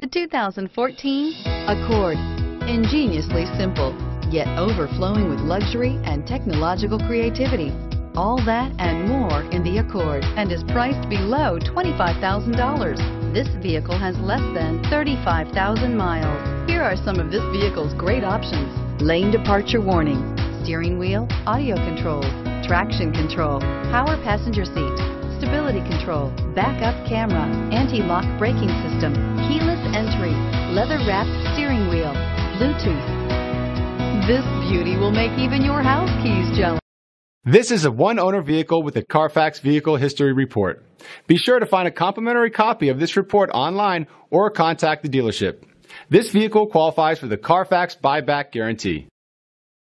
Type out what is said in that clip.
The 2014 Accord. Ingeniously simple, yet overflowing with luxury and technological creativity. All that and more in the Accord and is priced below $25,000. This vehicle has less than 35,000 miles. Here are some of this vehicle's great options. Lane departure warning, steering wheel, audio controls, traction control, power passenger seat, stability control, backup camera, anti-lock braking system, entry, leather-wrapped steering wheel, Bluetooth. This beauty will make even your house keys jealous. This is a one-owner vehicle with a Carfax Vehicle History Report. Be sure to find a complimentary copy of this report online or contact the dealership. This vehicle qualifies for the Carfax Buyback Guarantee.